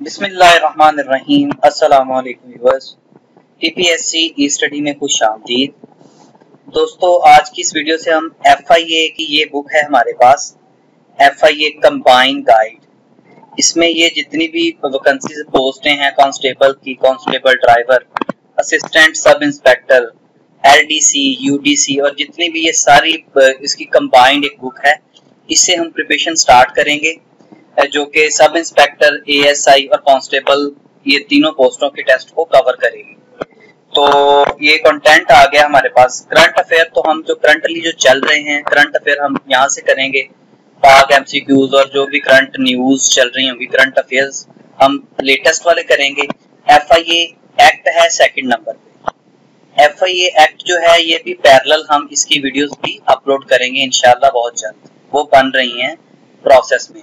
बिस्मिल्लाहिर्रहमानिर्रहीम। अस्सलाम वालेकुम व्यूअर्स टीपीएससी ई स्टडी में खुश आमदीद दोस्तों, आज की इस वीडियो से हम एफआईए की ये बुक है हमारे पास। एफआईए कंबाइन गाइड इसमें ये जितनी भी वैकेंसीज पोस्टें हैं कांस्टेबल की constable driver assistant sub inspector LDC UDC और जितनी भी ये सारी इसकी कंबाइंड एक बुक है, इससे हम प्रिपरेशन स्टार्ट करेंगे। जो कि सब इंस्पेक्टर एएसआई और कांस्टेबल, ये तीनों पोस्टों के टेस्ट को कवर करेगी। तो ये कंटेंट आ गया हमारे पास। करंट अफेयर तो हम जो करंटली जो चल रहे हैं करंट अफेयर हम यहाँ से करेंगे। पाक एमसीक्यूज और जो भी करंट न्यूज़ चल रही होंगी करंट अफेयर्स हम लेटेस्ट वाले करेंगे। एफआईए एक्ट है सेकंड नंबर एफ़ एक्ट जो है, ये भी पैरेलल हम इसकी वीडियोस भी अपलोड करेंगे इनशाला बहुत जल्द। वो बन रही हैं प्रोसेस में।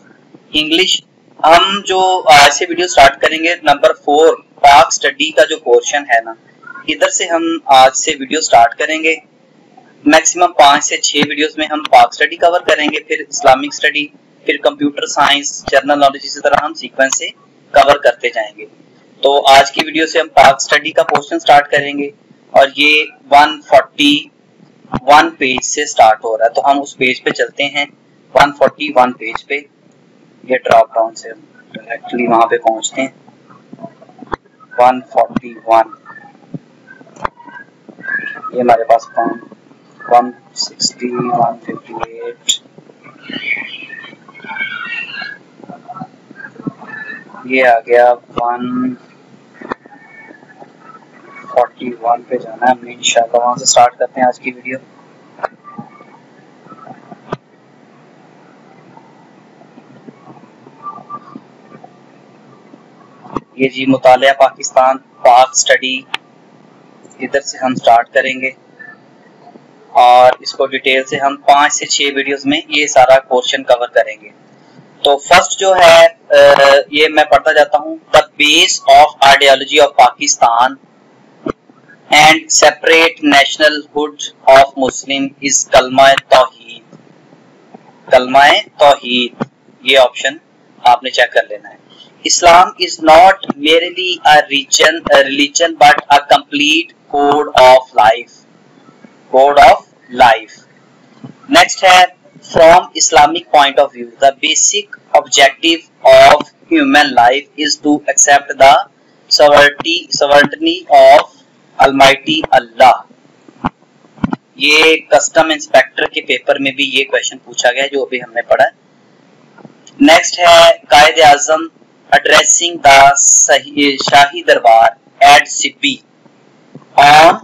इंग्लिश हम जो आज से वीडियो स्टार्ट करेंगे नंबर फोर पाक स्टडी का जो पोर्शन है ना, इधर से हम आज से वीडियो स्टार्ट करेंगे। मैक्सिमम पाँच से छह वीडियोस में हम पाक स्टडी कवर करेंगे, फिर इस्लामिक स्टडी फिर कंप्यूटर साइंस जर्नल नॉलेज इसी तरह हम सीक्वेंस से कवर करते जाएँगे। तो आज की वीडियो से हम पाक स्टडी का पोर्शन स्टार्ट करेंगे और ये 141 पेज से स्टार्ट हो रहा है। तो हम उस पेज पे चलते हैं 141 पेज पे। ये ड्रॉप डाउन से डायरेक्टली वहाँ पे पहुँचते हैं। 141 ये हमारे पास वन 160 158 ये आ गया 141 पे जाना है। हमने इंशाल्लाह वहाँ से स्टार्ट करते हैं आज की वीडियो ये जी मुताल पाकिस्तान, पाक स्टडी इधर से हम स्टार्ट करेंगे। और इसको डिटेल से हम पाँच से छह वीडियोस में ये सारा क्वेश्चन कवर करेंगे। तो फ़र्स्ट जो है ये मैं पढ़ता जाता हूँ the base of ideology of Pakistan and separate national hood of Muslim is कलमा तोहीद कलमा तोहीद ये ऑप्शन आपने चेक कर लेना है। Islam is not merely a religion, a religion but a complete code of life. Code of life. Next है from Islamic point of view, the basic objective of human life is to accept the sovereignty, sovereignty of Almighty Allah. ये custom inspector के paper में भी ये question पूछा गया जो अभी हमने पढ़ा नेक्स्ट है कायद आज़म addressing the Shahi Darbar at Sippi on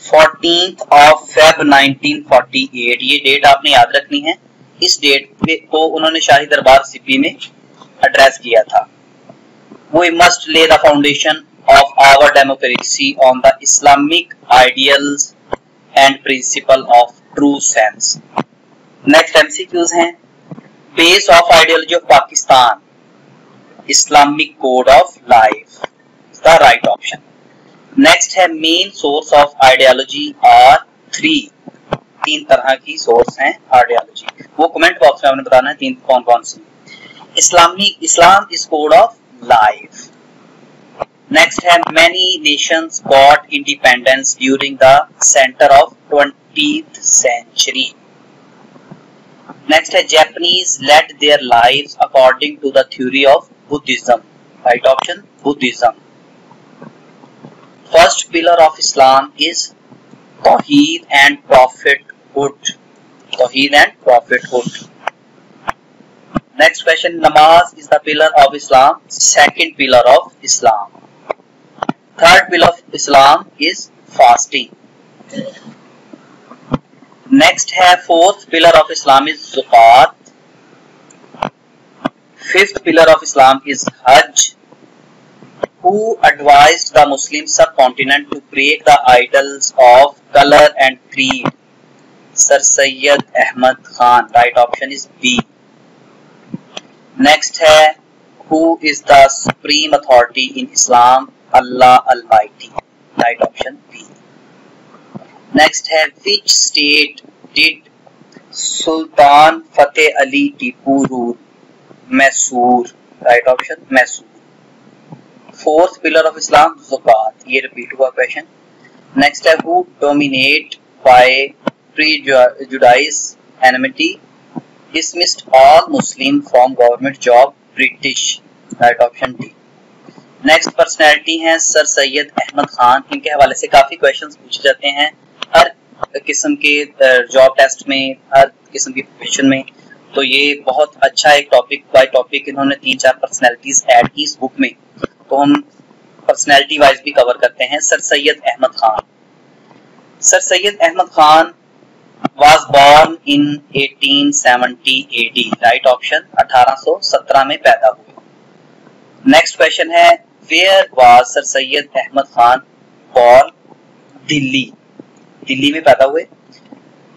14th of Feb 1948 ये डेट आपने याद रखनी है। इस डेट पे को उन्होंने शाही दरबार सिपी में एड्रेस किया था। वो must lay the foundation of our democracy on the Islamic ideal and principle of true sense next MCQs हैं। Base of ideology of Pakistan Islamic code of life the right option next है, main source of ideology are three. तीन तरह की source हैं ideology वो comment box में आपने बताना है, तीन कौन कौन सी Islamic Islam is code of life next है many nations got independence during the center of twenty century next है Japanese let their life according to the theory of Buddhism. Right option Buddhism. First pillar of Islam is Tawheed and Prophethood. Tawheed and Prophethood. Next question Namaz is the pillar of Islam. Second pillar of Islam. Third pillar of Islam is fasting. Next है fourth pillar of Islam is Zakat. Fifth pillar of Islam is Hajj. Who advised the Muslim subcontinent to break the idols of color and creed? Sir Sayyid Ahmad Khan. Right option is B. Next है Who is the supreme authority in Islam? Allah Almighty. Right option B. Next है Which state did Sultan Fateh Ali Tipu rule? Mysore right option Mysore. Fourth pillar of Islam जुकात। ये repeat हुआ question next है who dominate by prejudice enmity dismissed all Muslim from government job, British right option D next personality है sir Syed Ahmad Khan इनके हवाले से काफ़ी questions पूछे जाते हैं। हर किस्म के जॉब टेस्ट में, हर किस्म की क्वेश्चन में। तो ये बहुत अच्छा एक टॉपिक बाय टॉपिक इन्होंने तीन चार पर्सनैलिटीज ऐड की इस बुक में। तो हम पर्सनैलिटी वाइज भी कवर करते हैं। Sir Syed Ahmad Khan. Sir Syed Ahmad Khan was born in 1870 AD right option 1817 में पैदा हुए। नेक्स्ट क्वेश्चन है where was Sir Syed Ahmad Khan born Delhi. Delhi में पैदा हुए।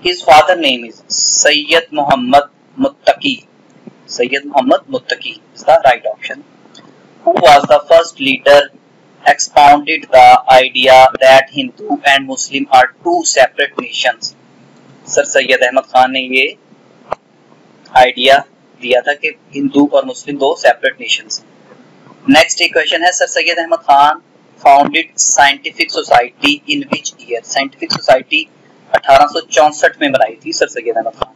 His father name is Syed Mohammad Muttaqi, Syed Mohammad Muttaqi is the right option who was the first leader expounded the idea that Hindu and Muslim are two separate nations? Sir Syed Ahmad Khan ने ये idea दिया था कि हिंदू और मुस्लिम दो separate nation next एक question है Sir Syed Ahmad Khan founded scientific society in which year scientific society अठारह में बनाई थी Sir Syed Ahmad Khan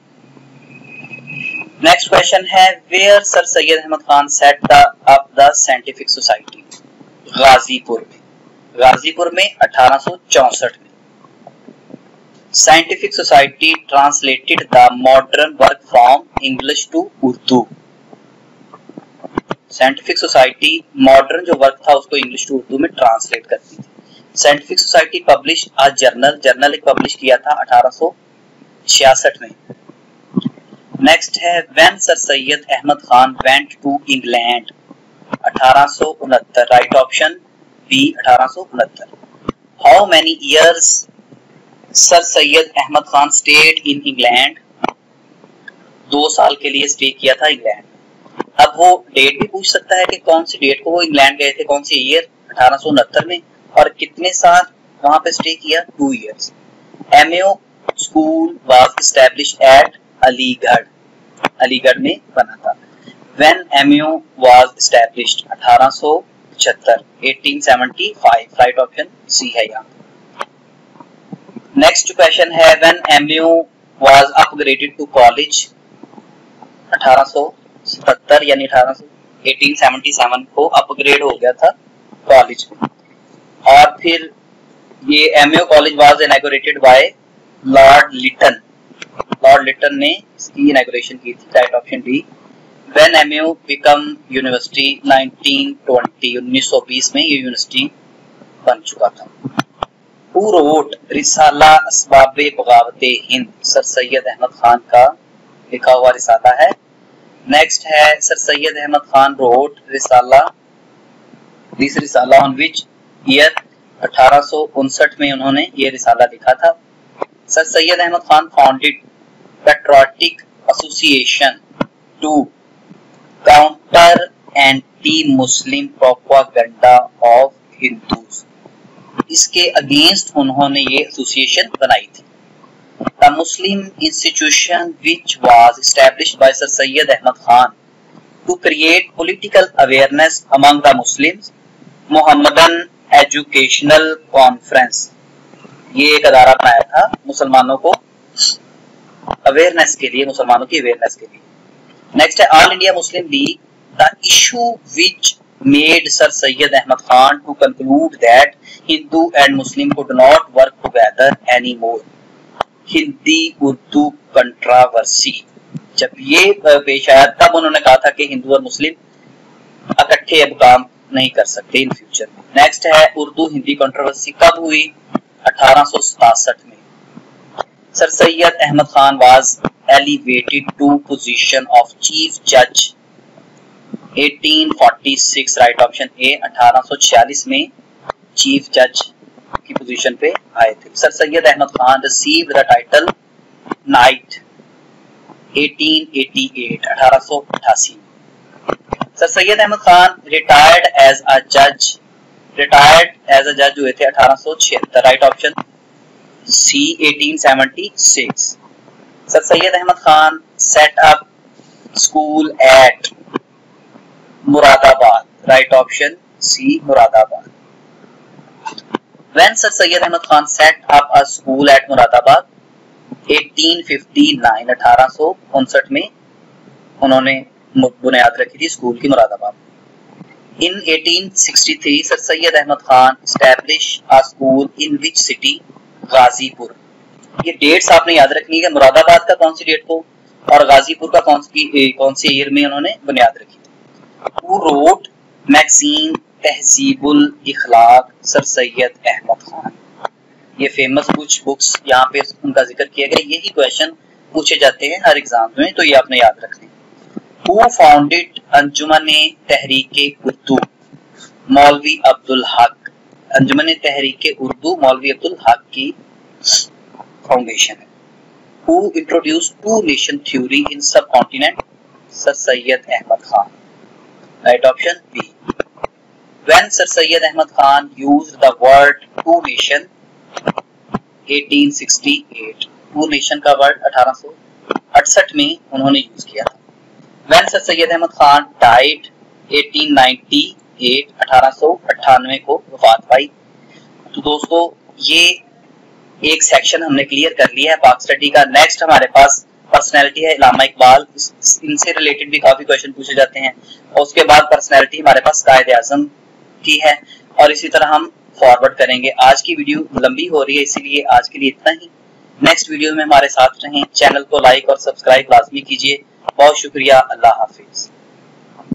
next question है where Sir Syed Ahmad Khan set the up the scientific society Ghazipur में. गाजीपुर में अठारह में. Scientific Society translated the modern work from English to Urdu. Scientific society modern जो work था उसको English to Urdu में translate करती थी. Scientific society publish a journal journal एक पब्लिश किया था अठारह में. नेक्स्ट है when Sir Syed Ahmad Khan went to England अठारह राइट ऑप्शन बी अठारह how many years Sir Syed Ahmad Khan stayed in England दो साल के लिए स्टे किया था इंग्लैंड अब वो डेट भी पूछ सकता है कि कौन सी डेट को वो इंग्लैंड गए थे, कौन सी ईयर अठारह में. और कितने साल वहाँ पे स्टे किया? Two years MAO school was establish at Aligarh Aligarh में बना था। When MAO was established 1875 1875 right option C है यहाँ। नेक्स्ट क्वेश्चन है when MU was upgraded to college 1877 यानी 1877 को अपग्रेड हो गया था कॉलेज और फिर ये MU college was inaugurated by Lord Lytton Lord Lytton ने इसकी इनॉग्रेशन की थी right option D when MU become university 1920 1920 में ये यूनिवर्सिटी बन चुका था। रोट रिसाला असबाब बगावत हिंद सर सैयद अहमद खान का लिखा हुआ रिसाला है। नेक्स्ट है Sir Syed Ahmad Khan wrote risala this risala on which year अठारह में उन्होंने ये रिसाला लिखा था। Sir Syed Ahmad Khan founded association to counter anti Muslim propaganda of Hindus इसके अगेंस्ट उन्होंने ये एसोसिएशन बनाई थी। The Muslim institution which was established by Sir Syed Ahmad Khan to create political awareness among the Muslims Mohammedan educational conference ये एक अदारा बनाया था मुसलमानों को। अवेयरनेस के लिए, मुसलमानों की अवेयरनेस के लिए। नेक्स्ट है All India Muslim League the issue which made Sir Syed Ahmad Khan to conclude that Hindu and Muslim could not work together anymore. Hindi Urdu controversy जब ये पेश आया, तब उन्होंने कहा था कि हिंदू और मुस्लिम इकट्ठे अब काम नहीं कर सकते इन फ्यूचर में। नेक्स्ट है उर्दू हिंदी कंट्रोवर्सी कब हुई? अठारह में। Sir Syed Ahmad Khan was elevated to position of chief जज 1846 राइट ऑप्शन ए 1846 में चीफ जज की पोजीशन पे आए थे। Sir Syed Ahmad Khan received the title night 1888 1888 sir Syed Ahmad Khan retired as a जज रिटायर्ड एज अ जज हुए थे अठारह right option C 1876 sir Syed Ahmad Khan set up school eight Moradabad right option C Moradabad When Sir Syed Ahmad Khan set up a school at Muradabad 1859 1859 में उन्होंने बुनियाद रखी थी स्कूल की Moradabad in 1863 Sir Syed Ahmad Khan establish a school in which city Ghazipur. ये dates आपने याद रखनी है, मुरादाबाद का कौन सी डेट को और गाजीपुर का कौन सी कौन से ईयर में उन्होंने बुनियाद रखी? Wrote magazine Tahzibul, Ikhlaq, Sir Syed Ahmad Khan. ये फ़ेमस कुछ बुक्स यहाँ पे उनका ज़िक्र किया गया। यही क्वेश्चन पूछे जाते हैं हर एग्ज़ाम में तो ये आपने याद रखने हु। फाउंडेड अंजुमन तहरीक उर्दू मौलवी अब्दुल हक अंजुमन तहरीक उर्दू मौलवी अब्दुल हक की फाउंडेशन है। Who introduce two nation theory in subcontinent Sir Syed Ahmad Khan right option B when Sir Syed Ahmad Khan used the word two nation 1868 two nation का वर्ड 1868 में उन्होंने यूज़ किया था। When Sir Syed Ahmad Khan died 1898 1898 को वफात पाई। तो दोस्तों, ये एक सेक्शन हमने क्लियर कर लिया है पाक स्टडी का। नेक्स्ट हमारे पास पर्सनैलिटी है इलामा इकबाल। इनसे रिलेटेड भी काफ़ी क्वेश्चन पूछे जाते हैं। और उसके बाद पर्सनैलिटी हमारे पास कायद आज़म की है। और इसी तरह हम फॉरवर्ड करेंगे। आज की वीडियो लंबी हो रही है, इसीलिए आज के लिए इतना ही। नेक्स्ट वीडियो में हमारे साथ रहें। चैनल को लाइक और सब्सक्राइब लाजमी कीजिए। बहुत शुक्रिया। अल्लाह हाफिज।